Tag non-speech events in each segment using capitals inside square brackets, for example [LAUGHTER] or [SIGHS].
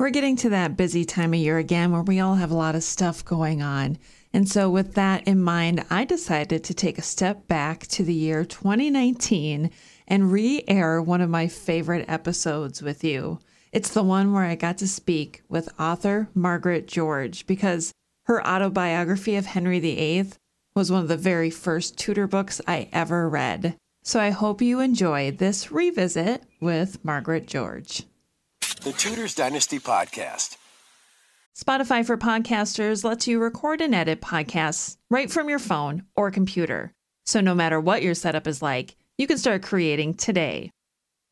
We're getting to that busy time of year again where we all have a lot of stuff going on. And so, with that in mind, I decided to take a step back to the year 2019 and re air one of my favorite episodes with you. It's the one where I got to speak with author Margaret George because her autobiography of Henry VIII was one of the very first Tudor books I ever read. So I hope you enjoy this revisit with Margaret George. The Tudors Dynasty Podcast. Spotify for podcasters lets you record and edit podcasts right from your phone or computer. So no matter what your setup is like, you can start creating today.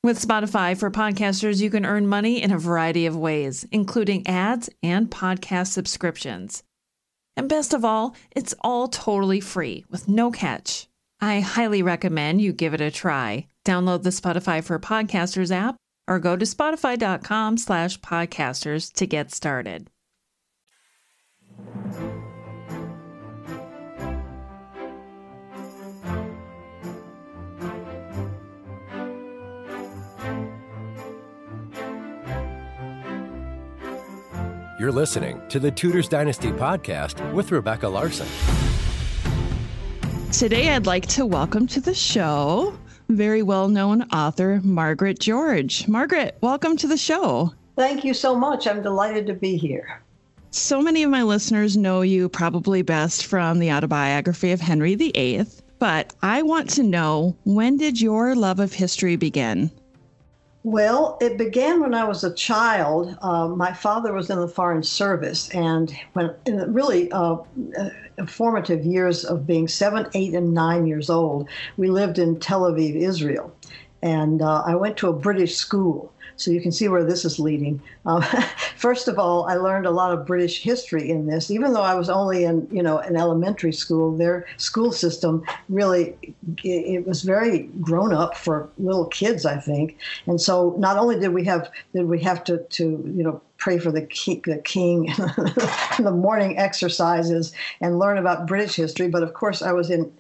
With Spotify for podcasters, you can earn money in a variety of ways, including ads and podcast subscriptions. And best of all, it's all totally free with no catch. I highly recommend you give it a try. Download the Spotify for Podcasters app or go to spotify.com slash podcasters to get started. You're listening to the Tudors Dynasty Podcast with Rebecca Larson. Today, I'd like to welcome to the show very well known author Margaret George. Margaret, welcome to the show. Thank you so much. I'm delighted to be here. So many of my listeners know you probably best from the autobiography of Henry VIII, but I want to know when did your love of history begin? Well, it began when I was a child. Uh, my father was in the Foreign Service, and when in the really uh, uh, formative years of being seven, eight, and nine years old, we lived in Tel Aviv, Israel. And uh, I went to a British school. So you can see where this is leading. Um, [LAUGHS] first of all, I learned a lot of British history in this, even though I was only in, you know, an elementary school. Their school system really, it was very grown up for little kids, I think. And so not only did we have did we have to to you know pray for the king, the king [LAUGHS] the morning exercises and learn about British history, but of course I was in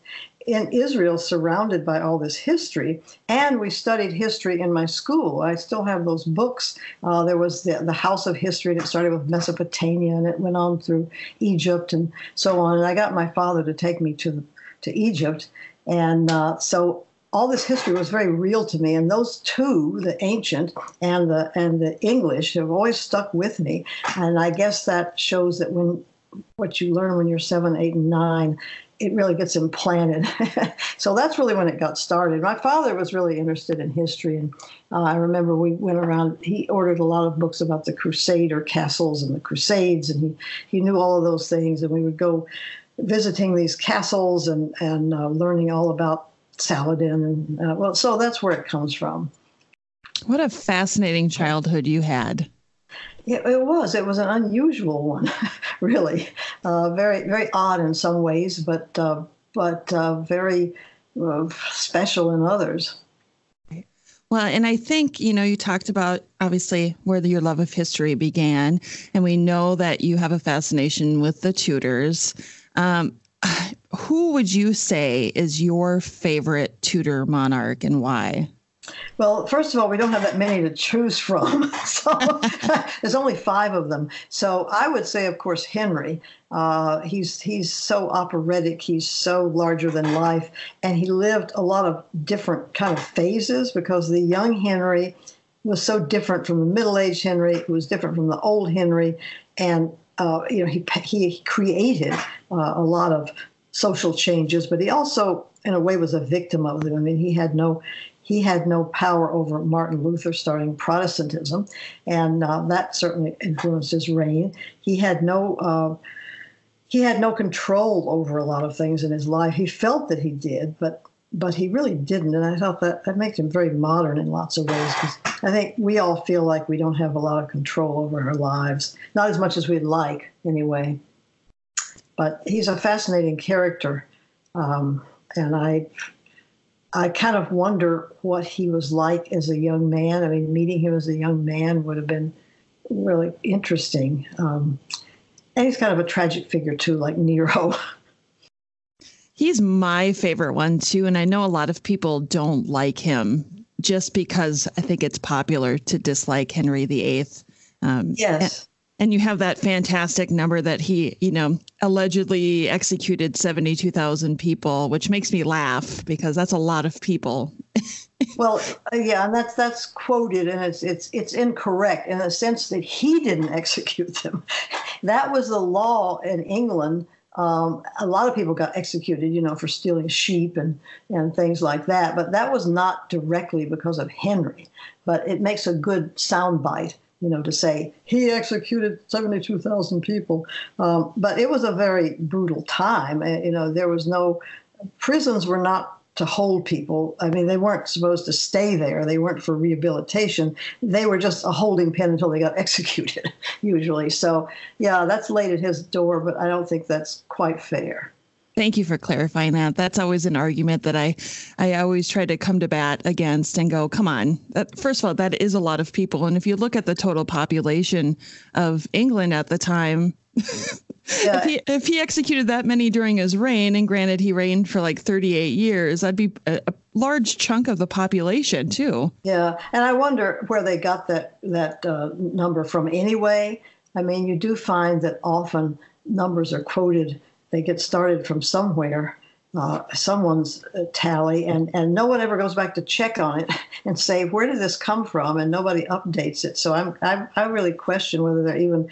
in Israel, surrounded by all this history, and we studied history in my school. I still have those books. Uh, there was the, the House of History, and it started with Mesopotamia, and it went on through Egypt and so on. And I got my father to take me to to Egypt, and uh, so all this history was very real to me. And those two, the ancient and the and the English, have always stuck with me. And I guess that shows that when what you learn when you're seven, eight, and nine it really gets implanted. [LAUGHS] so that's really when it got started. My father was really interested in history, and uh, I remember we went around. He ordered a lot of books about the Crusader castles and the Crusades, and he he knew all of those things. And we would go visiting these castles and and uh, learning all about Saladin. And uh, well, so that's where it comes from. What a fascinating childhood you had. It, it was. It was an unusual one, [LAUGHS] [LAUGHS] really. Uh, very, very odd in some ways, but uh, but uh, very uh, special in others. Well, and I think, you know, you talked about obviously where the, your love of history began, and we know that you have a fascination with the Tudors. Um, [SIGHS] who would you say is your favorite Tudor monarch and why? Well, first of all, we don't have that many to choose from. [LAUGHS] so [LAUGHS] there's only five of them. So I would say, of course, Henry. Uh, he's he's so operatic. He's so larger than life, and he lived a lot of different kind of phases because the young Henry was so different from the middle-aged Henry. It was different from the old Henry, and uh, you know he he created uh, a lot of social changes, but he also, in a way, was a victim of them. I mean, he had no he had no power over Martin Luther starting Protestantism, and uh, that certainly influenced his reign. He had no uh, he had no control over a lot of things in his life. He felt that he did, but but he really didn't. And I thought that that makes him very modern in lots of ways. Because I think we all feel like we don't have a lot of control over our lives, not as much as we'd like, anyway. But he's a fascinating character, um, and I I kind of wonder what he was like as a young man. I mean, meeting him as a young man would have been really interesting. Um, and he's kind of a tragic figure too, like Nero. [LAUGHS] He's my favorite one too, and I know a lot of people don't like him just because I think it's popular to dislike Henry VIII. Um, yes. And, you have that fantastic number that he, you know, allegedly executed 72,000 people, which makes me laugh because that's a lot of people. [LAUGHS] well, uh, yeah, and that's that's quoted, and it's it's it's incorrect in the sense that he didn't [LAUGHS] execute them. That was the law in England. Um, a lot of people got executed, you know, for stealing sheep and and things like that. But that was not directly because of Henry. But it makes a good soundbite you know, to say he executed 72,000 people. Um, but it was a very brutal time. You know, there was no, prisons were not to hold people. I mean, they weren't supposed to stay there. They weren't for rehabilitation. They were just a holding pen until they got [LAUGHS] executed, usually. So, yeah, that's laid at his door, but I don't think that's quite fair. Thank you for clarifying that. That's always an argument that I, I always try to come to bat against and go, come on. That, first of all, that is a lot of people, and if you look at the total population of England at the time, yeah. [LAUGHS] if, he, if he executed that many during his reign, and granted he reigned for like 38 years, that'd be a, a large chunk of the population too. Yeah, and I wonder where they got that that uh, number from. Anyway, I mean, you do find that often numbers are quoted. They get started from somewhere. Uh, someone's uh, tally, and, and no one ever goes back to check on it [LAUGHS] and say where did this come from, and nobody updates it. So I'm I, I really question whether they're even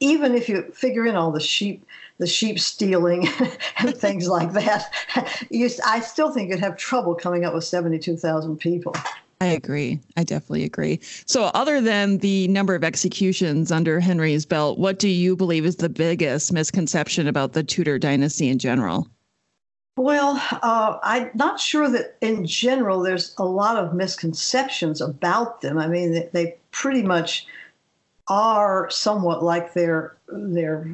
even if you figure in all the sheep the sheep stealing [LAUGHS] and things like that, [LAUGHS] you, I still think you'd have trouble coming up with 72,000 people. I agree. I definitely agree. So, other than the number of executions under Henry's belt, what do you believe is the biggest misconception about the Tudor dynasty in general? Well, uh, I'm not sure that in general there's a lot of misconceptions about them. I mean, they, they pretty much are somewhat like their their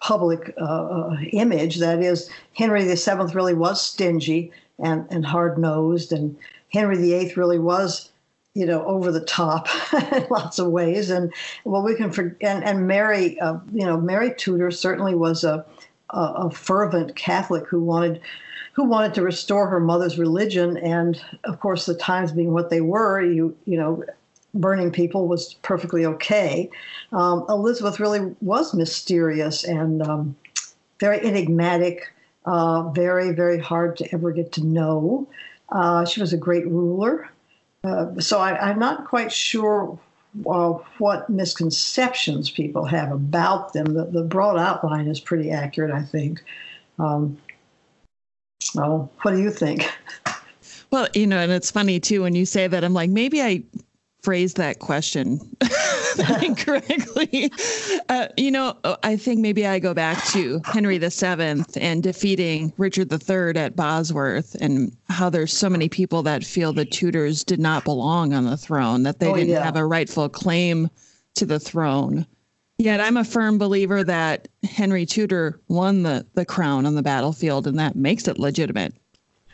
public uh, uh image. That is, Henry VII really was stingy and, and hard nosed, and Henry VIII really was, you know, over the top [LAUGHS] in lots of ways. And well, we can forget. And, and Mary, uh, you know, Mary Tudor certainly was a, a, a fervent Catholic who wanted who wanted to restore her mother's religion. And of course, the times being what they were, you you know, burning people was perfectly okay. Um, Elizabeth really was mysterious and um, very enigmatic, uh, very, very hard to ever get to know. Uh, she was a great ruler. Uh, so I, am not quite sure uh, what misconceptions people have about them. The, the, broad outline is pretty accurate, I think. Um, well, what do you think? Well, you know, and it's funny too when you say that. I'm like, maybe I phrased that question [LAUGHS] incorrectly. Uh, you know, I think maybe I go back to Henry VII and defeating Richard III at Bosworth, and how there's so many people that feel the Tudors did not belong on the throne, that they oh, didn't yeah. have a rightful claim to the throne. Yet I'm a firm believer that Henry Tudor won the, the crown on the battlefield, and that makes it legitimate.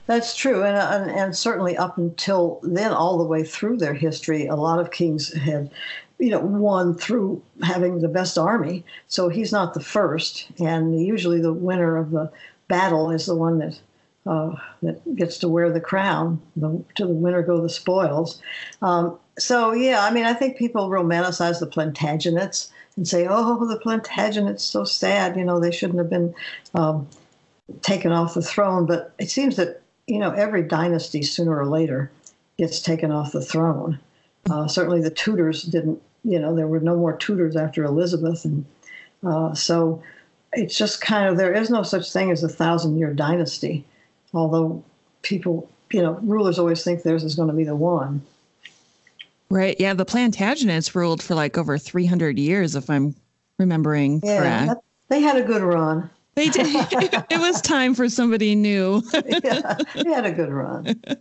That's true, and, and, and certainly up until then, all the way through their history, a lot of kings had, you know, won through having the best army. So he's not the first, and usually the winner of the battle is the one that uh, that gets to wear the crown. The, to the winner go the spoils. Um, so yeah, I mean, I think people romanticize the Plantagenets and say, "Oh, the Plantagenets, so sad. You know, they shouldn't have been." Um, taken off the throne, but it seems that you know, every dynasty sooner or later gets taken off the throne. Uh, certainly the Tudors didn't, you know, there were no more Tudors after Elizabeth. And uh, so it's just kind of, there is no such thing as a thousand year dynasty, although people, you know, rulers always think theirs is going to be the one. Right. Yeah. The Plantagenets ruled for like over 300 years, if I'm remembering yeah, correct. That, they had a good run. They did. [LAUGHS] it was time for somebody new. yeah, he had a good run. [LAUGHS]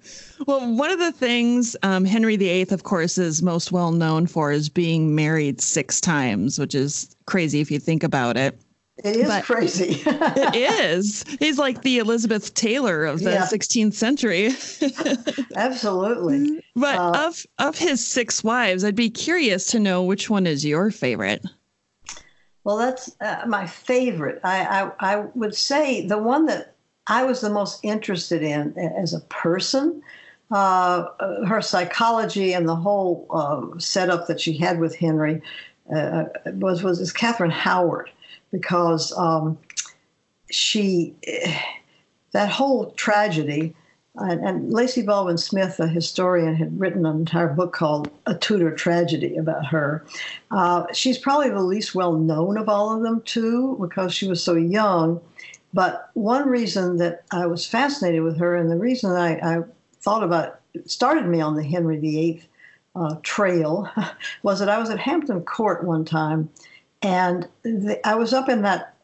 Well, one of the things um, Henry VIII, of course, is most well known for is being married six times, which is crazy if you think about it. It is but crazy. [LAUGHS] it is. He's like the Elizabeth Taylor of the yeah. 16th century. Absolutely. But uh, of of his six wives, I'd be curious to know which one is your favorite. Well, that's uh, my favorite. I, I, I would say the one that I was the most interested in as a person uh, her psychology and the whole uh, setup that she had with Henry uh, was was is Catherine Howard because um, she that whole tragedy and, and Lacey Baldwin Smith, a historian, had written an entire book called A Tudor Tragedy about her. Uh, she's probably the least well known of all of them, too, because she was so young. But one reason that I was fascinated with her, and the reason I, I thought about started me on the Henry VIII uh, trail, [LAUGHS] was that I was at Hampton Court one time, and the, I was up in that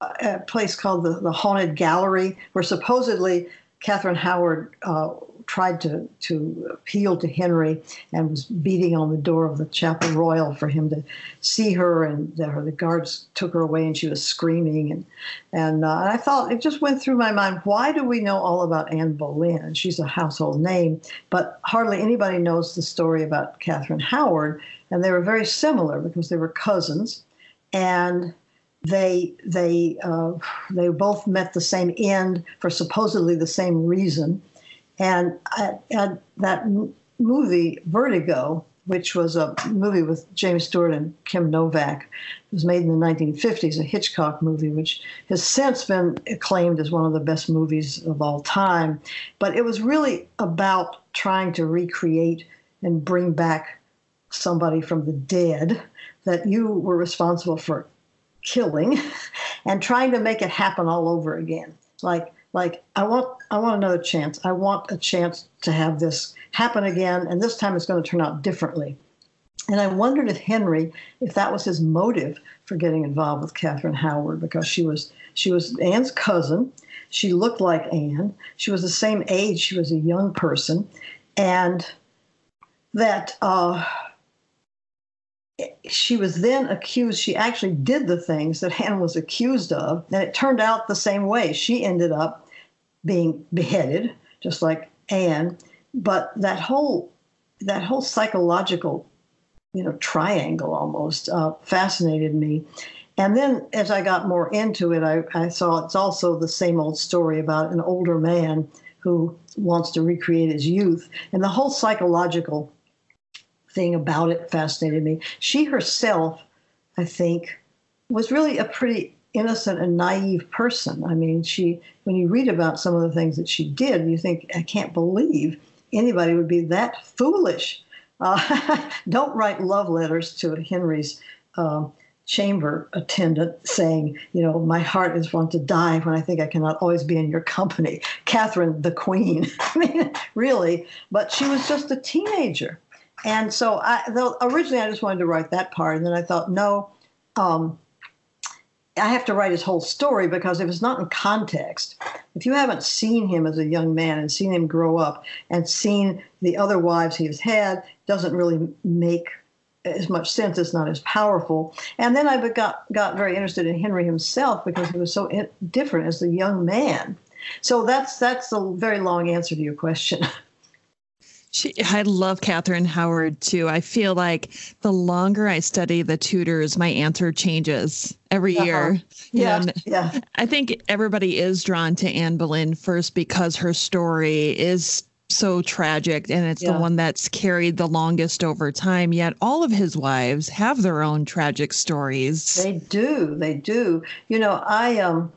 uh, place called the, the Haunted Gallery, where supposedly Catherine Howard uh, tried to, to appeal to Henry and was beating on the door of the Chapel Royal for him to see her, and the, the guards took her away, and she was screaming. And and, uh, and I thought it just went through my mind: why do we know all about Anne Boleyn? She's a household name, but hardly anybody knows the story about Catherine Howard. And they were very similar because they were cousins, and they they uh, they both met the same end for supposedly the same reason, and at, that movie Vertigo, which was a movie with James Stewart and Kim Novak, it was made in the 1950s, a Hitchcock movie, which has since been acclaimed as one of the best movies of all time. But it was really about trying to recreate and bring back somebody from the dead that you were responsible for killing [LAUGHS] and trying to make it happen all over again. Like like I want I want another chance. I want a chance to have this happen again and this time it's going to turn out differently. And I wondered if Henry, if that was his motive for getting involved with Catherine Howard, because she was she was Anne's cousin. She looked like Anne. She was the same age. She was a young person, and that uh, she was then accused, she actually did the things that Anne was accused of, and it turned out the same way. She ended up being beheaded, just like Anne. But that whole that whole psychological, you know, triangle almost uh, fascinated me. And then as I got more into it, I, I saw it's also the same old story about an older man who wants to recreate his youth, and the whole psychological thing about it fascinated me. She herself, I think, was really a pretty innocent and naive person. I mean, she when you read about some of the things that she did, you think, I can't believe anybody would be that foolish. Uh, [LAUGHS] don't write love letters to Henry's uh, chamber attendant saying, you know, my heart is want to die when I think I cannot always be in your company. Catherine, the queen. [LAUGHS] I mean, really. But she was just a teenager. And so I, though originally I just wanted to write that part, and then I thought, no, um, I have to write his whole story because if it's not in context, if you haven't seen him as a young man and seen him grow up and seen the other wives he has had, doesn't really make as much sense. It's not as powerful. And then I got got very interested in Henry himself because he was so different as a young man. So that's that's a very long answer to your question. [LAUGHS] She, I love Catherine Howard too. I feel like the longer I study the Tudors, my answer changes every uh-huh. year. Yeah, and yeah. I think everybody is drawn to Anne Boleyn first because her story is so tragic and it's yeah. the one that's carried the longest over time. Yet all of his wives have their own tragic stories. They do. They do. You know, I um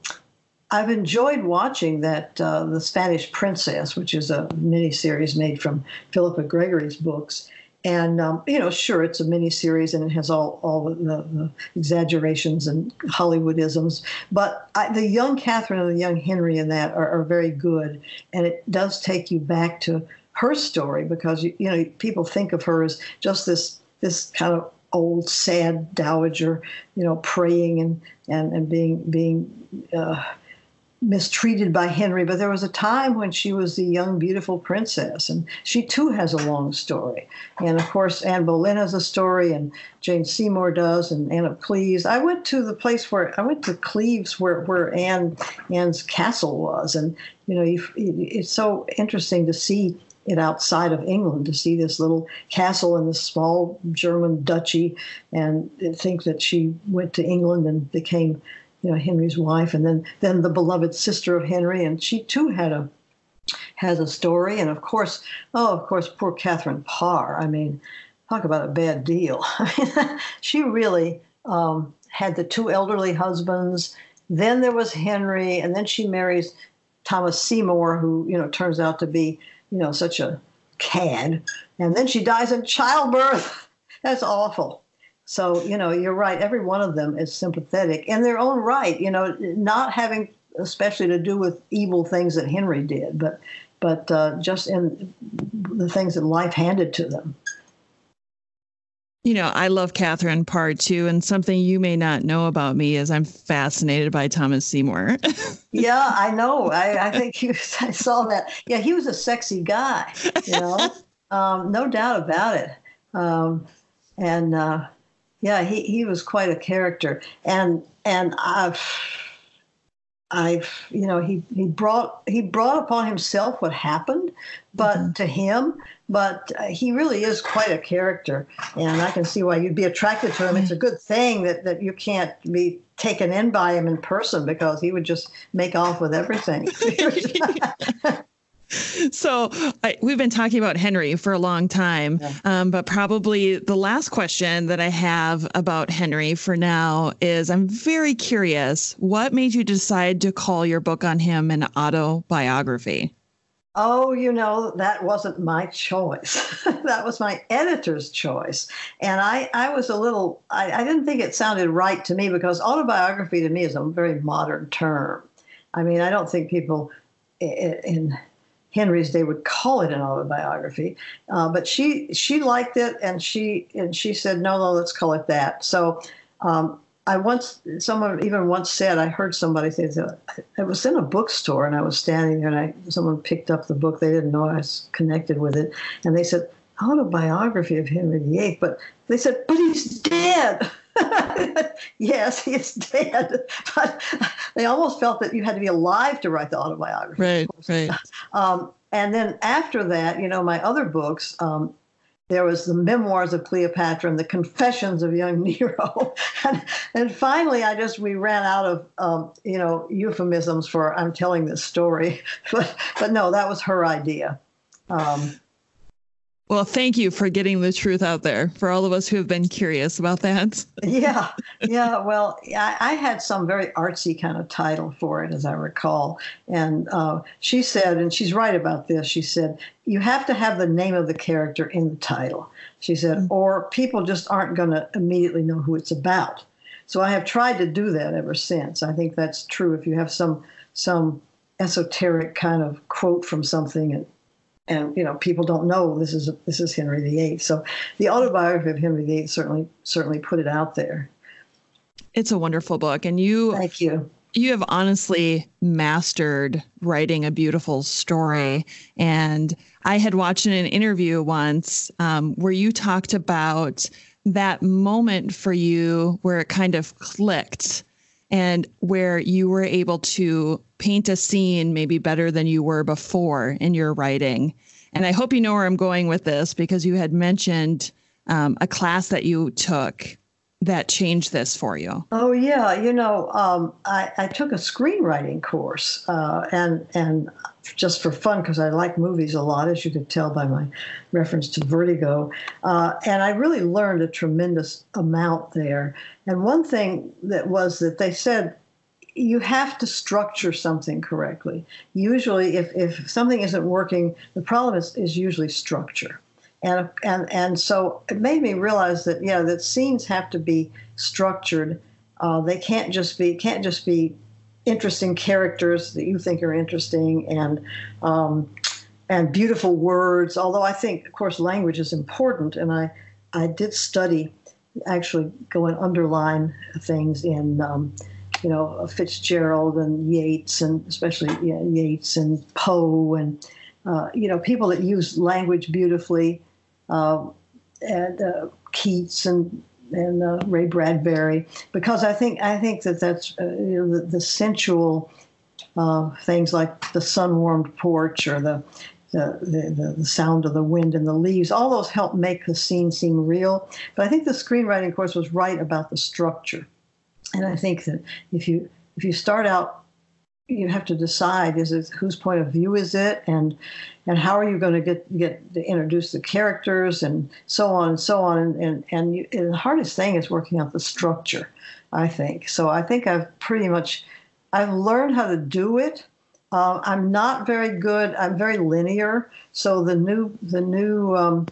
I've enjoyed watching that uh, the Spanish Princess, which is a miniseries made from Philippa Gregory's books. And um, you know, sure, it's a miniseries and it has all all the, the exaggerations and Hollywoodisms. But I, the young Catherine and the young Henry in that are, are very good, and it does take you back to her story because you, you know people think of her as just this this kind of old sad dowager, you know, praying and and and being being. Uh, mistreated by Henry, but there was a time when she was the young, beautiful princess, and she too has a long story. And of course, Anne Boleyn has a story, and Jane Seymour does, and Anne of Cleves. I went to the place where I went to Cleves, where where Anne Anne's castle was, and you know, you, it's so interesting to see it outside of England to see this little castle in this small German duchy, and think that she went to England and became you know Henry's wife, and then then the beloved sister of Henry, and she too had a has a story. And of course, oh, of course, poor Catherine Parr. I mean, talk about a bad deal. [LAUGHS] [LAUGHS] she really um, had the two elderly husbands. Then there was Henry, and then she marries Thomas Seymour, who you know turns out to be you know such a cad, and then she dies in childbirth. [LAUGHS] That's awful. So you know you're right. Every one of them is sympathetic in their own right. You know, not having especially to do with evil things that Henry did, but but uh, just in the things that life handed to them. You know, I love Catherine Parr too, and something you may not know about me is I'm fascinated by Thomas Seymour. [LAUGHS] yeah, I know. I, I think he was, I saw that. Yeah, he was a sexy guy. You know, [LAUGHS] um, no doubt about it. Um, and uh, yeah, he he was quite a character, and and I've I've, you know, he, he brought he brought upon himself what happened, but mm-hmm. to him, but uh, he really is quite a character, and I can see why you'd be attracted to him. It's a good thing that that you can't be taken in by him in person because he would just make off with everything. [LAUGHS] [LAUGHS] [LAUGHS] so I, we've been talking about Henry for a long time, yeah. um, but probably the last question that I have about Henry for now is I'm very curious. What made you decide to call your book on him an autobiography? Oh, you know, that wasn't my choice. [LAUGHS] that was my editor's choice. And I, I was a little, I, I didn't think it sounded right to me because autobiography to me is a very modern term. I mean, I don't think people in, in Henry's day would call it an autobiography, uh, but she she liked it and she and she said no no let's call it that. So um, I once someone even once said I heard somebody say that I was in a bookstore and I was standing there and I someone picked up the book they didn't know I was connected with it and they said autobiography of Henry VIII, but they said but he's dead. [LAUGHS] [LAUGHS] yes, he's dead. But they almost felt that you had to be alive to write the autobiography. Right, right. [LAUGHS] Um, and then after that, you know, my other books, um, there was the memoirs of Cleopatra and the confessions of young [LAUGHS] Nero. and, and finally, I just, we ran out of, um, you know, euphemisms for I'm telling this story. but, but no, that was her idea. Um, well, thank you for getting the truth out there for all of us who have been curious about that. [LAUGHS] yeah, yeah. Well, I, I, had some very artsy kind of title for it, as I recall. And uh, she said, and she's right about this, she said, you have to have the name of the character in the title. She said, mm-hmm. or people just aren't going to immediately know who it's about. So I have tried to do that ever since. I think that's true. If you have some some esoteric kind of quote from something and and you know people don't know this is this is Henry VIII. So the autobiography of Henry VIII certainly certainly put it out there. It's a wonderful book, and you thank you. You have honestly mastered writing a beautiful story. And I had watched in an interview once um, where you talked about that moment for you where it kind of clicked and where you were able to paint a scene maybe better than you were before in your writing. And I hope you know where I'm going with this because you had mentioned um, a class that you took that changed this for you. Oh yeah, you know, um, I, I, took a screenwriting course, uh, and and just for fun because I like movies a lot, as you could tell by my reference to Vertigo, uh, and I really learned a tremendous amount there. And one thing that was that they said you have to structure something correctly. Usually, if, if something isn't working, the problem is, is usually structure. And, and, and so it made me realize that, yeah, that scenes have to be structured. Uh, they can't just be, can't just be interesting characters that you think are interesting and, um, and beautiful words. Although I think, of course, language is important. And I, I did study, actually go and underline things in, um, you know Fitzgerald and Yeats and especially yeah, Yeats and Poe and uh, you know people that use language beautifully and uh, Keats and and uh, Ray Bradbury because I think I think that that's uh, you know the, the sensual uh, things like the sun warmed porch or the the, the, the, sound of the wind and the leaves, all those help make the scene seem real. But I think the screenwriting course was right about the structure. And I think that if you if you start out you have to decide is it whose point of view is it and and how are you going to get get to introduce the characters and so on and so on? And and, and, you, and the hardest thing is working out the structure i think. So i think i've pretty much i've learned how to do it. Uh, i'm not very good i'm very linear. So the new the new um,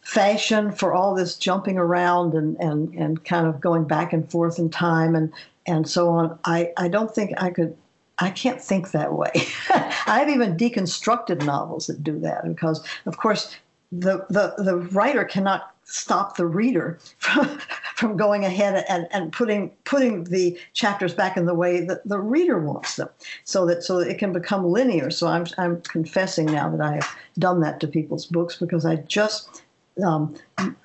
fashion for all this jumping around and, and, and kind of going back and forth in time and, and so on. I, I don't think I could I can't think that way. [LAUGHS] I've even deconstructed novels that do that because, of course, the, the, the writer cannot stop the reader [LAUGHS] from, from going ahead and, and putting putting the chapters back in the way that the reader wants them so that so that it can become linear so i'm i'm confessing now that i have done that to people's books because i just um,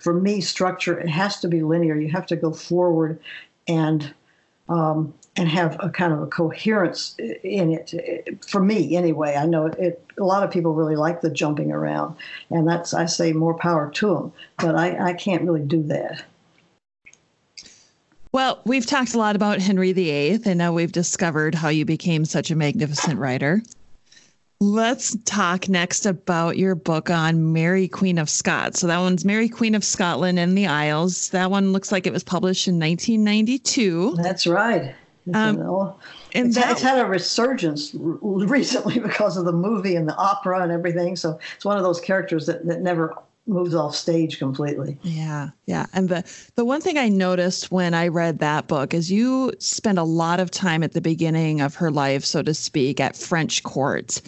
for me structure it has to be linear you have to go forward and um, and have a kind of a coherence in it. For me, anyway, I know it. A lot of people really like the jumping around, and that's I say more power to them. But I, I can't really do that. Well, we've talked a lot about Henry VIII, and now we've discovered how you became such a magnificent writer. Let's talk next about your book on Mary, Queen of Scots. So that one's Mary, Queen of Scotland and the Isles. That one looks like it was published in 1992. That's right. Um, and it's, that, it's had a resurgence [LAUGHS] recently because of the movie and the opera and everything. So it's one of those characters that, that never moves off stage completely. Yeah, yeah. And the the one thing I noticed when I read that book is you spend a lot of time at the beginning of her life, so to speak, at French courts.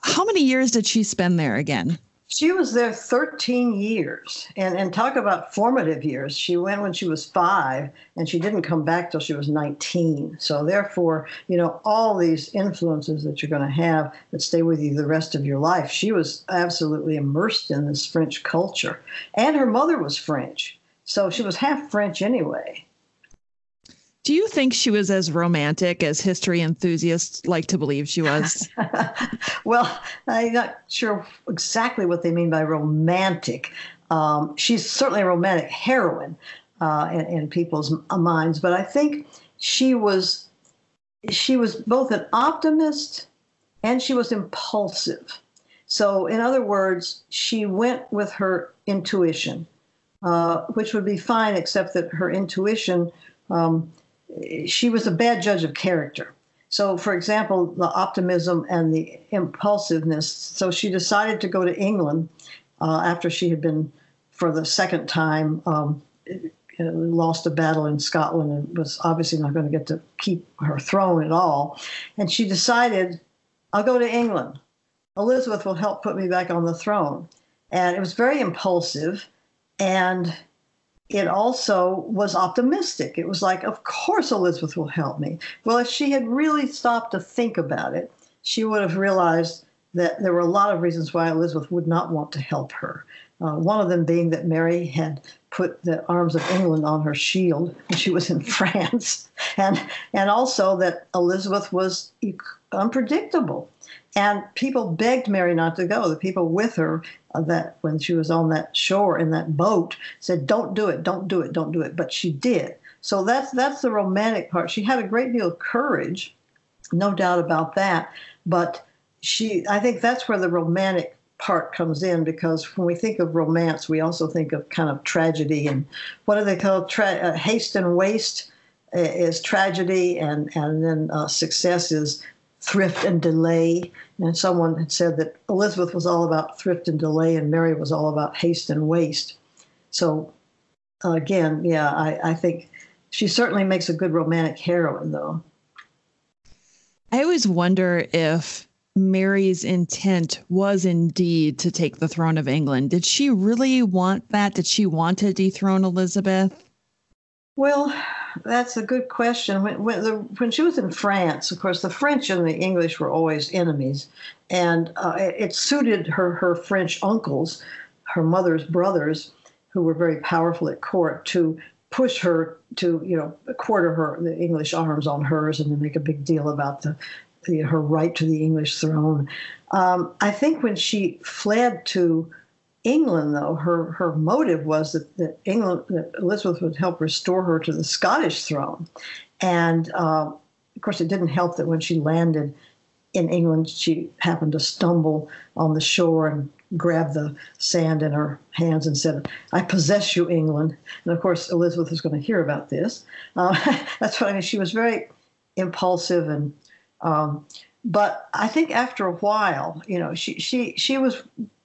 How many years did she spend there again? She was there 13 years, and and talk about formative years. She went when she was five, and she didn't come back till she was 19. So therefore, you know, all these influences that you're going to have that stay with you the rest of your life. She was absolutely immersed in this French culture, and her mother was French, so she was half French anyway. Do you think she was as romantic as history enthusiasts like to believe she was? [LAUGHS] well, I'm not sure exactly what they mean by romantic. Um, she's certainly a romantic heroine uh, in, in, people's minds, but I think she was she was both an optimist and she was impulsive. So, in other words, she went with her intuition, uh, which would be fine, except that her intuition. Um, she was a bad judge of character. So, for example, the optimism and the impulsiveness. So, she decided to go to England uh, after she had been, for the second time, um, lost a battle in Scotland and was obviously not going to get to keep her throne at all. And she decided, I'll go to England. Elizabeth will help put me back on the throne. And it was very impulsive. And it also was optimistic. It was like, of course, Elizabeth will help me. Well, if she had really stopped to think about it, she would have realized that there were a lot of reasons why Elizabeth would not want to help her. Uh, one of them being that Mary had put the arms of England on her shield when she was in [LAUGHS] France, and and also that Elizabeth was unpredictable. And people begged Mary not to go. The people with her uh, that when she was on that shore in that boat said, "Don't do it, don't do it, don't do it." But she did. So that's that's the romantic part. She had a great deal of courage, no doubt about that. But she, I think that's where the romantic part comes in because when we think of romance, we also think of kind of tragedy and what do they call tra- uh, haste and waste is tragedy, and and then uh, success is thrift and delay. And someone had said that Elizabeth was all about thrift and delay, and Mary was all about haste and waste. So, uh, again, yeah, I, I think she certainly makes a good romantic heroine, though. I always wonder if Mary's intent was indeed to take the throne of England. Did she really want that? Did she want to dethrone Elizabeth? Well, that's a good question. When, when, the, when, she was in France, of course, the French and the English were always enemies, and uh, it, it, suited her her French uncles, her mother's brothers, who were very powerful at court, to push her to you know quarter her the English arms on hers, and to make a big deal about the, the her right to the English throne. Um, I think when she fled to England, though, her, her motive was that, that England, that Elizabeth would help restore her to the Scottish throne. And uh, of course, it didn't help that when she landed in England, she happened to stumble on the shore and grabbed the sand in her hands and said, I possess you, England. And of course, Elizabeth is going to hear about this. Uh, [LAUGHS] that's what I mean. She was very impulsive and um, but I think after a while, you know, she she she was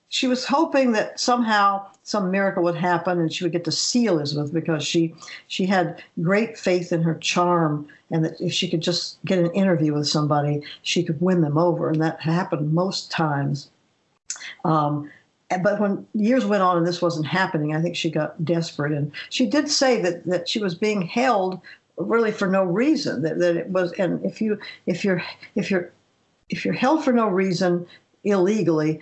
she was hoping that somehow some miracle would happen and she would get to see Elizabeth because she she had great faith in her charm and that if she could just get an interview with somebody, she could win them over, and that happened most times. Um, but when years went on and this wasn't happening, I think she got desperate, and she did say that that she was being held really for no reason. That, that it was, and if you if you're if you're if you're held for no reason illegally,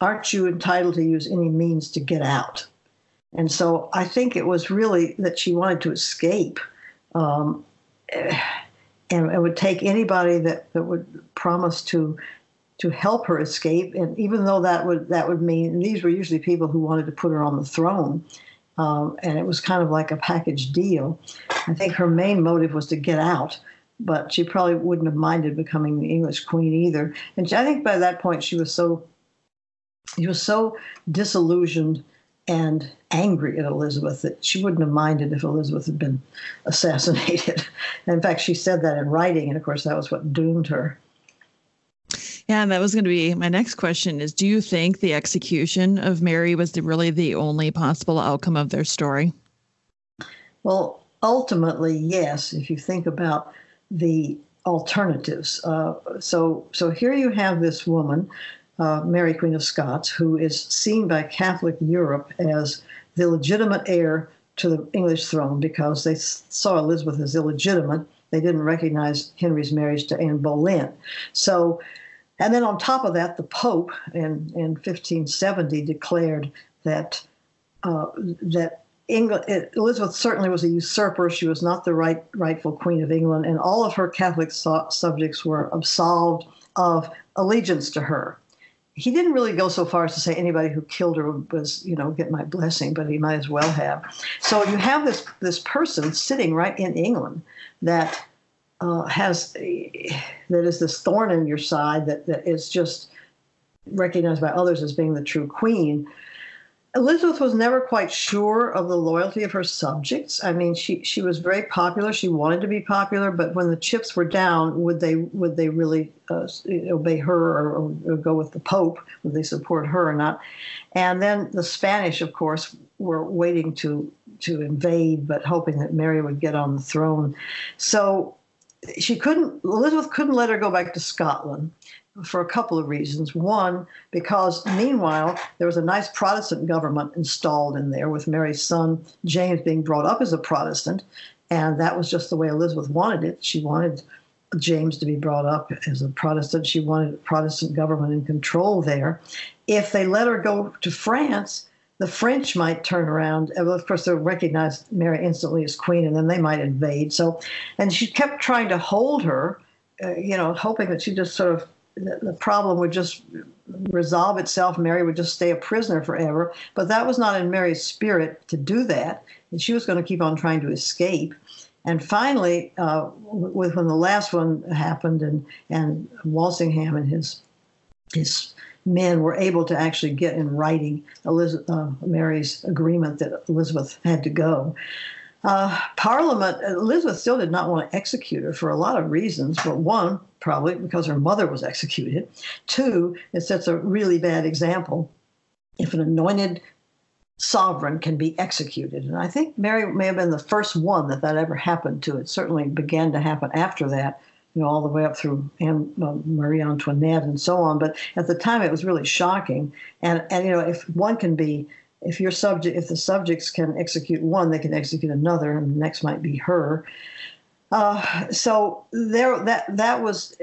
aren't you entitled to use any means to get out? And so I think it was really that she wanted to escape. Um, and it would take anybody that, that would promise to to help her escape. And even though that would that would mean these were usually people who wanted to put her on the throne, um, and it was kind of like a package deal. I think her main motive was to get out, but she probably wouldn't have minded becoming the English queen either. And I think by that point she was so he was so disillusioned and angry at Elizabeth that she wouldn't have minded if Elizabeth had been assassinated. And [LAUGHS] in fact, she said that in writing, and of course, that was what doomed her. Yeah, and that was going to be my next question is do you think the execution of Mary was the, really the only possible outcome of their story? Well, ultimately, yes, if you think about the alternatives. Uh, so, so here you have this woman uh, Mary, Queen of Scots, who is seen by Catholic Europe as the legitimate heir to the English throne because they saw Elizabeth as illegitimate. They didn't recognize Henry's marriage to Anne Boleyn. So, and then on top of that, the Pope in, in 1570 declared that uh, that England, Elizabeth certainly was a usurper. She was not the right rightful queen of England, and all of her Catholic subjects were absolved of allegiance to her he didn't really go so far as to say anybody who killed her was, you know, get my blessing, but he might as well have. So you have this this person sitting right in England that uh, has that is this thorn in your side that, that is just recognized by others as being the true queen. Elizabeth was never quite sure of the loyalty of her subjects. I mean, she she was very popular. She wanted to be popular, but when the chips were down, would they would they really uh, obey her or, or, go with the Pope? Would they support her or not? And then the Spanish, of course, were waiting to to invade, but hoping that Mary would get on the throne. So she couldn't. Elizabeth couldn't let her go back to Scotland for a couple of reasons. One, because meanwhile, there was a nice Protestant government installed in there with Mary's son James being brought up as a Protestant. And that was just the way Elizabeth wanted it. She wanted James to be brought up as a Protestant. She wanted a Protestant government in control there. If they let her go to France, the French might turn around. Of course, they'll recognize Mary instantly as queen, and then they might invade. So, and she kept trying to hold her, uh, you know, hoping that she just sort of the, problem would just resolve itself. Mary would just stay a prisoner forever. But that was not in Mary's spirit to do that. And she was going to keep on trying to escape. And finally, uh, with when the last one happened, and and Walsingham and his his men were able to actually get in writing Elizabeth, uh, Mary's agreement that Elizabeth had to go. Uh, Parliament, Elizabeth still did not want to execute her for a lot of reasons. But one, probably because her mother was executed. Two, it sets a really bad example. If an anointed sovereign can be executed, and I think Mary may have been the first one that that ever happened to. It certainly began to happen after that, you know, all the way up through Anne, uh, Marie Antoinette and so on. But at the time, it was really shocking. And and you know, if one can be if your subject if the subjects can execute one they can execute another and the next might be her uh, so there that that was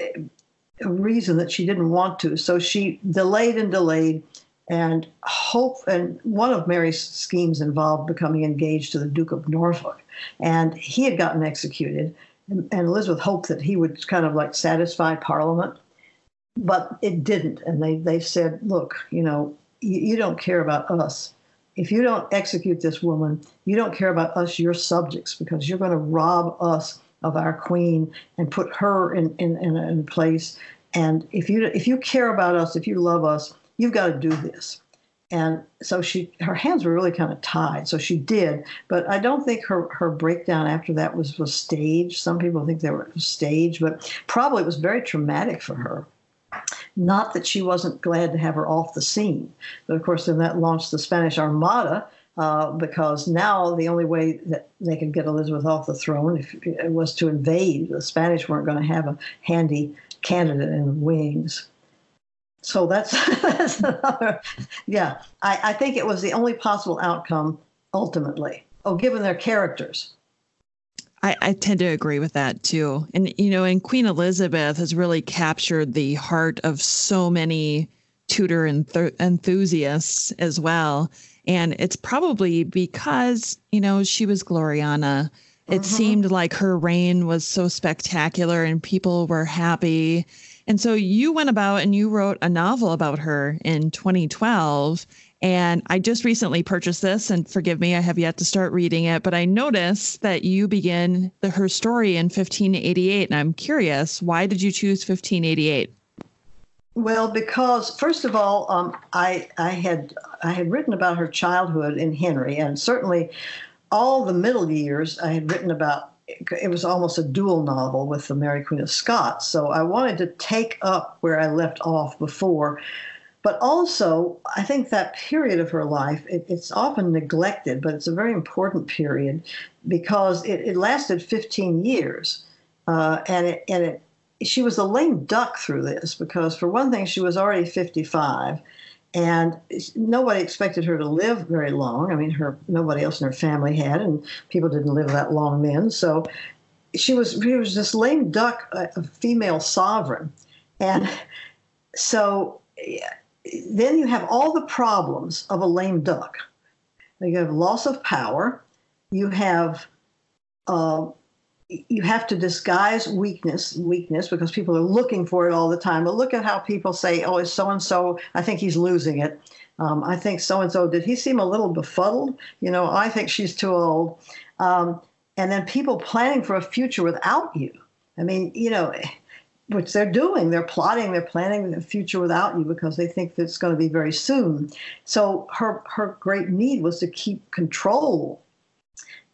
a reason that she didn't want to. So she delayed and delayed and hope and one of mary's schemes involved becoming engaged to the duke of norfolk. And he had gotten executed and, elizabeth hoped that he would kind of like satisfy parliament but it didn't. And they, they said look you know you, you don't care about us. If you don't execute this woman, you don't care about us, your subjects, because you're going to rob us of our queen and put her in, in, in, in place And if you if you care about us, if you love us, you've got to do this. And so she her hands were really kind of tied. So she did, but I don't think her her breakdown after that was was staged. Some people think they were staged, but probably it was very traumatic for her. Not that she wasn't glad to have her off the scene, but of course then that launched the Spanish Armada, uh, because now the only way that they could get Elizabeth off the throne if, was to invade. The Spanish weren't going to have a handy candidate in the wings. So that's, [LAUGHS] that's another, yeah. I, I think it was the only possible outcome ultimately. Oh, given their characters. I, I, tend to agree with that too. And, you know, and Queen Elizabeth has really captured the heart of so many Tudor enth- enthusiasts as well. And it's probably because, you know, she was Gloriana. It mm-hmm. seemed like her reign was so spectacular and people were happy. And so you went about and you wrote a novel about her in 2012. And I just recently purchased this, and forgive me, I have yet to start reading it, but I noticed that you begin the, her story in 1588. And I'm curious, why did you choose 1588? Well, because first of all, um, I I had I had written about her childhood in Henry, and certainly all the middle years I had written about. It was almost a dual novel with the Mary Queen of Scots. So I wanted to take up where I left off before. But also, I think that period of her life, it, it's often neglected, but it's a very important period because it, it lasted 15 years. Uh, and it, and it she was a lame duck through this because, for one thing, she was already 55, and nobody expected her to live very long. I mean, her nobody else in her family had, and people didn't live that long then. So she was she was this lame duck, a female sovereign, and so then you have all the problems of a lame duck. You have loss of power. You have uh, you have to disguise weakness weakness because people are looking for it all the time. But look at how people say oh is so and so i think he's losing it. Um, i think so and so did he seem a little befuddled? You know i think she's too old. Um, and then people planning for a future without you. I mean you know which they're doing. They're plotting they're planning the future without you because they think that it's going to be very soon. So her her great need was to keep control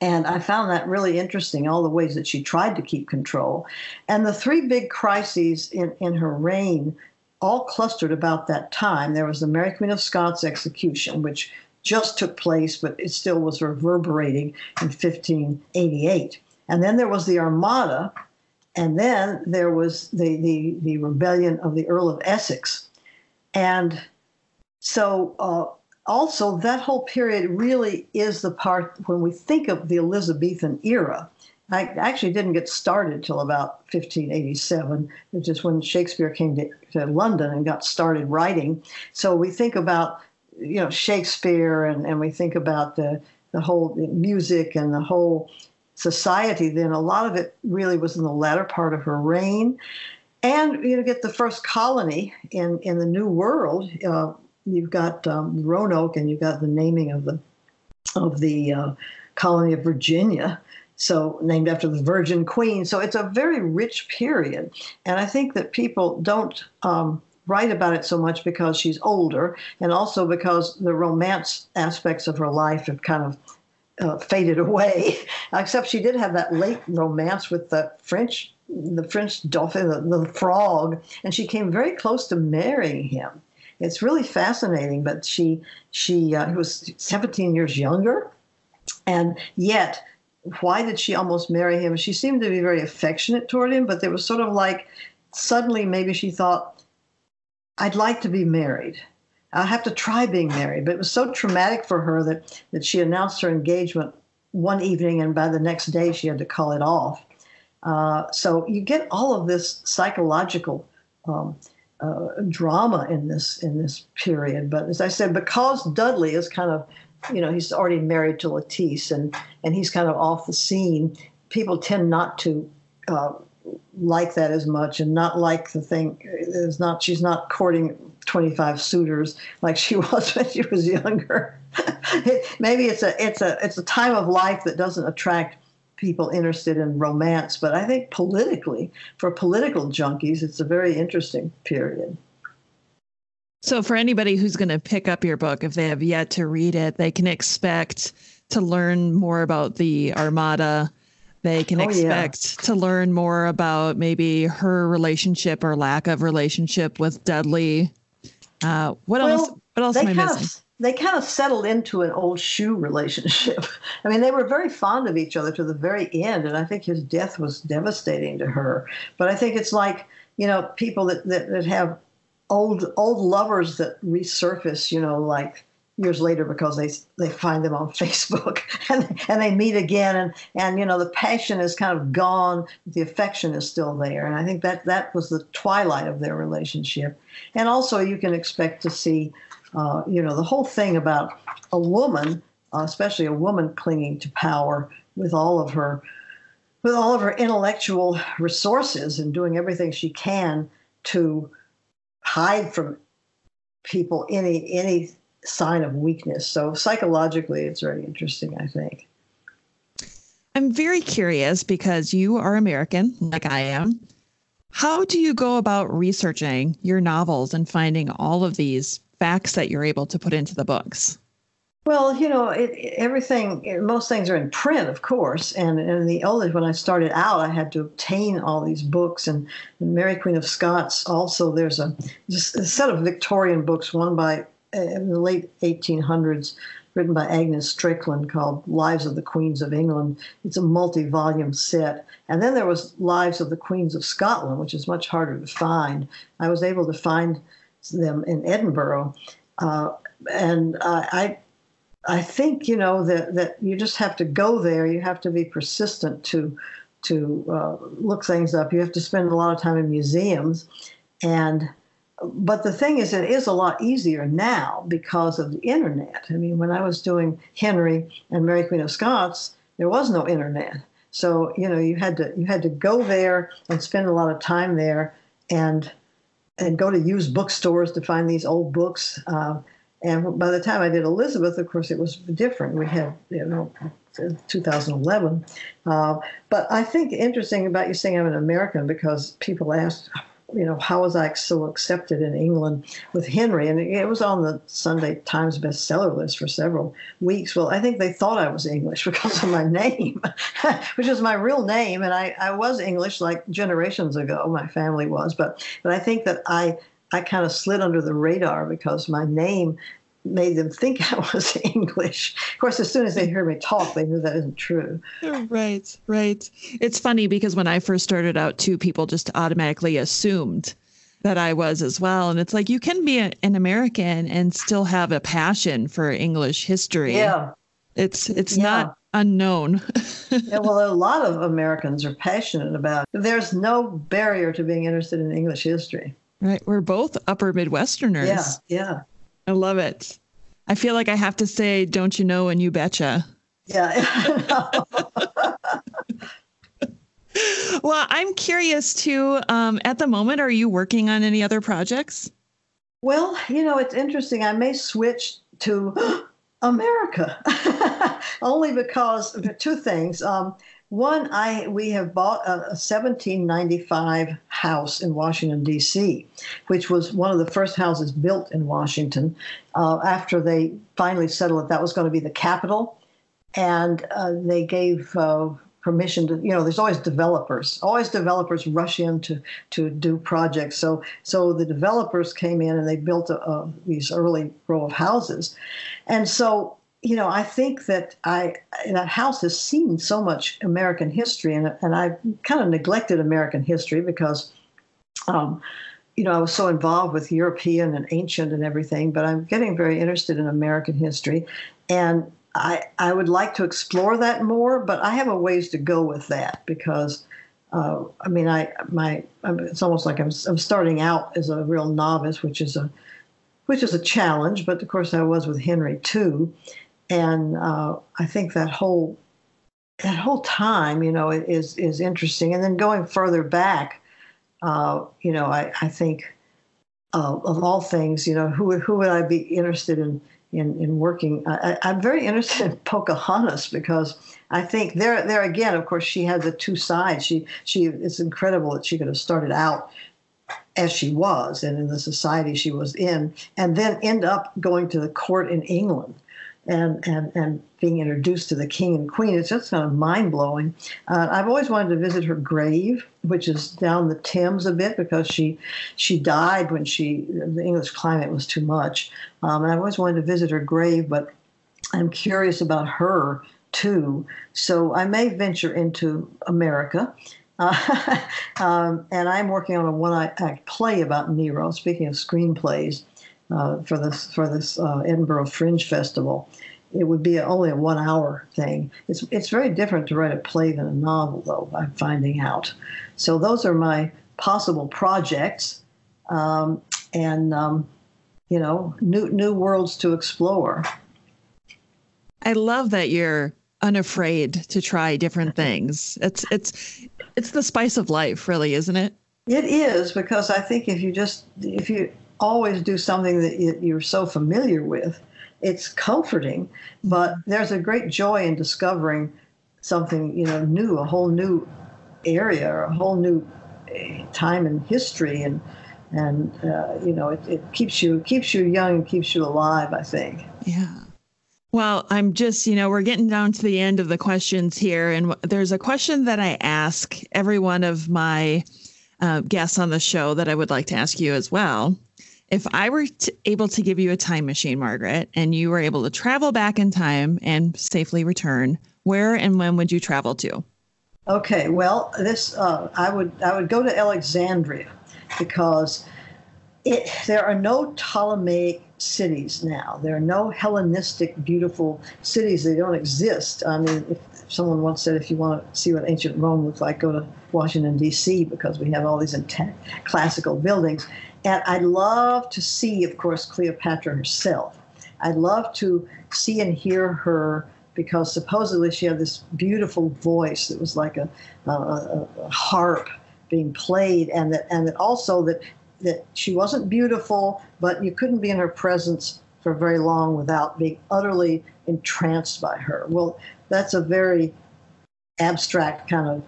and I found that really interesting, all the ways that she tried to keep control. And the three big crises in, in her reign all clustered about that time. There was the Mary Queen of Scots execution, which just took place, but it still was reverberating in 1588. And then there was the Armada, and then there was the, the, the rebellion of the Earl of Essex. And so uh, also, that whole period really is the part when we think of the Elizabethan era. I actually didn't get started till about 1587, which is when Shakespeare came to, to London and got started writing. So we think about, you know, Shakespeare and, and we think about the, the whole music and the whole society then. A lot of it really was in the latter part of her reign. And you know, get the first colony in, in the New World, uh, you've got um, Roanoke and you've got the naming of the of the uh, colony of Virginia. So named after the Virgin Queen. So it's a very rich period, and I think that people don't um, write about it so much because she's older, and also because the romance aspects of her life have kind of uh, faded away. [LAUGHS] Except she did have that late romance with the French, the French dolphin, the, the frog, and she came very close to marrying him. It's really fascinating. But she she uh, was 17 years younger, and yet why did she almost marry him? She seemed to be very affectionate toward him, but there was sort of like suddenly maybe she thought, I'd like to be married. I'll have to try being married. But it was so traumatic for her that, that she announced her engagement one evening, and by the next day she had to call it off. Uh, so you get all of this psychological um, uh, drama in this in this period. But as I said, because Dudley is kind of, you know, he's already married to Lettice and and he's kind of off the scene. People tend not to uh, like that as much and not like the thing is not she's not courting 25 suitors like she [LAUGHS] was when she was younger. [LAUGHS] Maybe it's a it's a it's a time of life that doesn't attract people interested in romance, but I think politically, for political junkies, it's a very interesting period. So, for anybody who's going to pick up your book, if they have yet to read it, they can expect to learn more about the Armada. They can oh, expect yeah. to learn more about maybe her relationship or lack of relationship with Dudley. Uh, what well, else? What else am I missing? They kind of settled into an old shoe relationship. [LAUGHS] I mean, they were very fond of each other to the very end, and I think his death was devastating to her. But I think it's like you know people that that, that have old old lovers that resurface, you know, like years later because they they find them on [LAUGHS] Facebook and and they meet again and and you know the passion is kind of gone, the affection is still there, and I think that that was the twilight of their relationship. And also, you can expect to see, uh, you know, the whole thing about a woman, uh, especially a woman clinging to power with all of her with all of her intellectual resources and doing everything she can to hide from people any any sign of weakness. So psychologically, it's very interesting. I think. I'm very curious because you are American, like I am. How do you go about researching your novels and finding all of these facts that you're able to put into the books? Well, you know, it, everything, most things are in print, of course. And in the old when I started out, I had to obtain all these books. And, Mary Queen of Scots, also, there's a, a set of Victorian books, one by uh, the late 1800s, written by Agnes Strickland called Lives of the Queens of England. It's a multi volume set. And then there was Lives of the Queens of Scotland, which is much harder to find. I was able to find them in Edinburgh. Uh, and I I think you know that that you just have to go there. You have to be persistent to to uh, look things up. You have to spend a lot of time in museums, and but the thing is, it is a lot easier now because of the internet. I mean, when I was doing Henry and Mary Queen of Scots, there was no internet, so you know you had to you had to go there and spend a lot of time there, and and go to used bookstores to find these old books. Uh, and by the time I did Elizabeth, of course, it was different. We had, you know, 2011. Uh, but I think interesting about you saying I'm an American because people ask, you know, how was I so accepted in England with Henry? And it was on the Sunday Times bestseller list for several weeks. Well, I think they thought I was English [LAUGHS] because of my name, [LAUGHS] which is my real name. And I, I was English like generations ago, my family was. But, but I think that I I kind of slid under the radar because my name made them think I was [LAUGHS] English. Of course, as soon as they heard me talk, they knew that isn't true. Right, right. It's funny because when I first started out, too, people just automatically assumed that I was as well. And it's like you can be a, an American and still have a passion for English history. Yeah. It's it's yeah. not unknown. yeah, well, a lot of Americans are passionate about. It. There's no barrier to being interested in English history. Right. We're both upper Midwesterners. Yeah. Yeah. I love it. I feel like I have to say, don't you know, and you betcha. Yeah. [LAUGHS] well, I'm curious too. Um, at the moment, are you working on any other projects? Well, you know, it's interesting. I may switch to [GASPS] America [LAUGHS] only because two things. Um, one, I we have bought a, a 1795 house in Washington D.C., which was one of the first houses built in Washington. Uh, after they finally settled it, that was going to be the capital, and uh, they gave uh, permission to. You know, there's always developers, always developers rush in to to do projects. So so the developers came in and they built a, a, these early row of houses, and so you know, I think that I that house has seen so much American history, and and I kind of neglected American history because, um, you know, I was so involved with European and ancient and everything. But I'm getting very interested in American history, and I I would like to explore that more. But I have a ways to go with that because. Uh, I mean, I my it's almost like I'm I'm starting out as a real novice, which is a which is a challenge. But of course, I was with Henry too, and uh, I think that whole that whole time, you know, is is interesting. And then going further back, uh, you know, I, I think uh, of all things, you know, who who would I be interested in in, in working. I, am very interested in [LAUGHS] Pocahontas because I think there there again, of course, she had the two sides. She she it's incredible that she could have started out as she was and in the society she was in, and then end up going to the court in England and, and, and being introduced to the king and queen. It's just kind of mind blowing. Uh, I've always wanted to visit her grave, which is down the Thames a bit because she she died when she the English climate was too much. Um, and I always wanted to visit her grave, but I'm curious about her too. So I may venture into America. Uh, [LAUGHS] um, and I'm working on a one-act play about Nero. Speaking of screenplays, uh, for this for this uh, Edinburgh Fringe Festival. It would be only a one-hour thing. It's it's very different to write a play than a novel, though. I'm finding out. So those are my possible projects, um, and um, you know, new new worlds to explore. I love that you're unafraid to try different things. It's it's it's the spice of life, really, isn't it? It is because I think if you just if you always do something that you're so familiar with. It's comforting, but there's a great joy in discovering something you know new, a whole new area, or a whole new eh, time in history, and and uh, you know it, it keeps you keeps you young and keeps you alive. I think. Yeah. Well, I'm just, you know, we're getting down to the end of the questions here. And there's a question that I ask every one of my uh, guests on the show that I would like to ask you as well. If I were to, able to give you a time machine, Margaret, and you were able to travel back in time and safely return, where and when would you travel to? Okay, well, this uh, I would I would go to Alexandria because it there are no Ptolemaic cities now. There are no Hellenistic beautiful cities. They don't exist. I mean, if someone once said, if you want to see what ancient Rome looked like, go to Washington D.C. because we have all these intact classical buildings. And I'd love to see, of course, Cleopatra herself. I'd love to see and hear her because supposedly she had this beautiful voice that was like a, a, a harp being played, and that and that also that that she wasn't beautiful, but you couldn't be in her presence for very long without being utterly entranced by her. Well, that's a very abstract kind of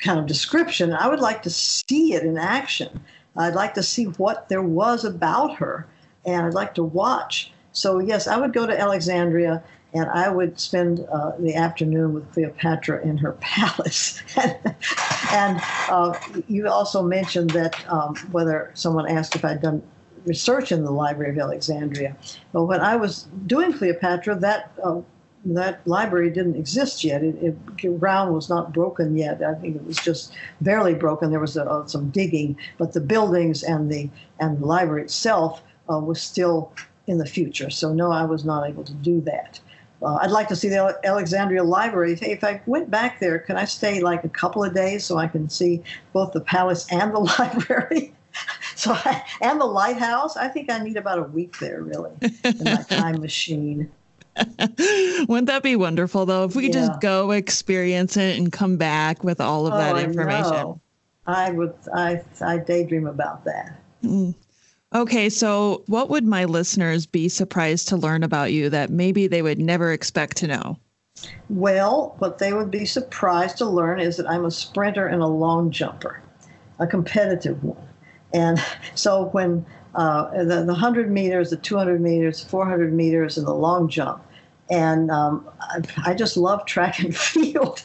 kind of description. I would like to see it in action. I'd like to see what there was about her, and I'd like to watch. So, yes, I would go to Alexandria and I would spend uh, the afternoon with Cleopatra in her [LAUGHS] palace. [LAUGHS] and uh, you also mentioned that um, whether someone asked if I'd done research in the Library of Alexandria. Well, when I was doing Cleopatra, that uh, that library didn't exist yet. It, it, ground was not broken yet. I think it was just barely broken. There was a, uh, some digging, but the buildings and the and the library itself uh, was still in the future. So no, I was not able to do that. Uh, I'd like to see the Alexandria Library. Hey, If I went back there, can I stay like a couple of days so I can see both the palace and the [LAUGHS] library? so I, and the lighthouse. I think I need about a week there, really, in my [LAUGHS] time machine. [LAUGHS] Wouldn't that be wonderful though? If we could yeah. just go experience it and come back with all of oh, that information. I, I would I I daydream about that. Mm. Okay, so what would my listeners be surprised to learn about you that maybe they would never expect to know? Well, what they would be surprised to learn is that I'm a sprinter and a long jumper, a competitive one. And [LAUGHS] so when uh, the, the 100 meters, the 200 meters, 400 meters, and the long jump, and um, I, I, just love track and [LAUGHS] field.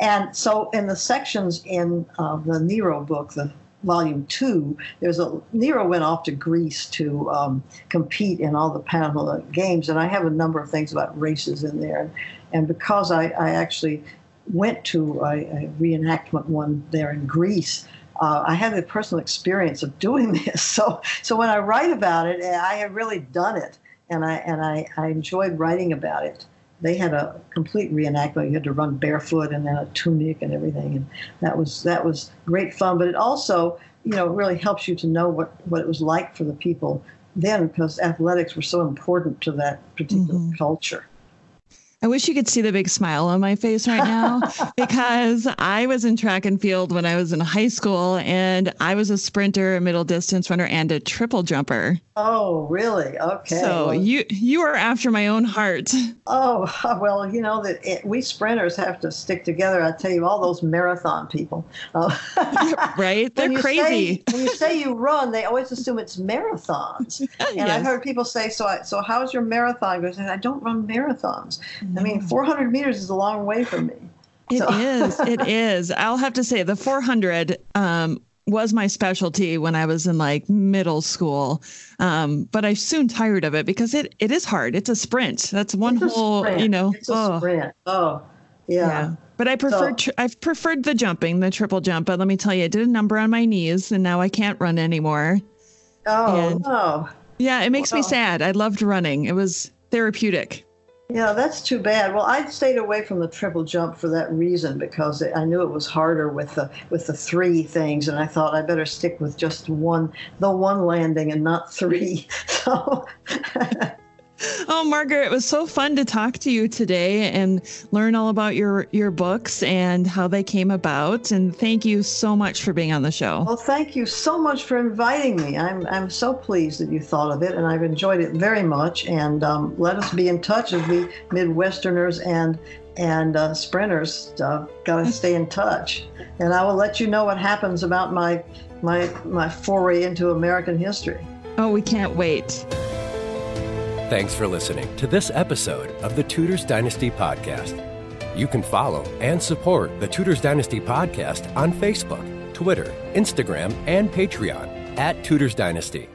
and so, in the sections in uh, the Nero book, the volume two, there's a Nero went off to Greece to um, compete in all the Panhellenic games, and I have a number of things about races in there. And, because I, I actually went to a, a, reenactment one there in Greece. Uh, I had the personal experience of doing [LAUGHS] this, so so when I write about it, I have really done it and I and I, I enjoyed writing about it. They had a complete reenactment. You had to run barefoot and then a tunic and everything, and that was that was great fun. But it also, you know, really helps you to know what what it was like for the people then, because athletics were so important to that particular mm-hmm. culture. I wish you could see the big smile on my face right now [LAUGHS] because I was in track and field when I was in high school and I was a sprinter, a middle distance runner, and a triple jumper. Oh, really? Okay. So well, you you are after my own heart. Oh, [LAUGHS] well, you know that it, we sprinters have to stick together. I tell you, all those marathon people. Uh, [LAUGHS] right? They're crazy. Say, when you say you run, they always assume it's marathons. [LAUGHS] And Yes. I've heard people say, "So, I, so how's your marathon?" Goes, I don't run marathons. I mean, 400 meters is a long way from me. It So- is. It is. I'll have to say the 400 um, was my specialty when I was in like middle school. Um, but I soon tired of it because it, it is hard. It's a sprint. That's one whole, sprint. you know. it's oh, sprint. Oh, yeah. But I preferred So- tr- I've preferred the jumping, the triple jump. But let me tell you, it did a number on my knees, and now I can't run anymore. Oh And- no. Yeah, it makes me sad. I loved running. It was therapeutic. Yeah, that's too bad. Well, I stayed away from the triple jump for that reason because I knew it was harder with the with the three things, and I thought I better stick with just one, the one landing, and not three. [LAUGHS] So, [LAUGHS] [LAUGHS] Oh, Margaret, it was so fun to talk to you today and learn all about your your books and how they came about. And thank you so much for being on the show. well, thank you so much for inviting me. I'm I'm so pleased that you thought of it, and I've enjoyed it very much. And um, let us be in touch as we Midwesterners and and uh, sprinters uh, got to [LAUGHS] stay in touch. And I will let you know what happens about my my my foray into American history. Oh, we can't wait. Thanks for listening to this episode of the Tudors Dynasty Podcast. You can follow and support the Tudors Dynasty Podcast on Facebook, Twitter, Instagram, and Patreon at Tudors Dynasty.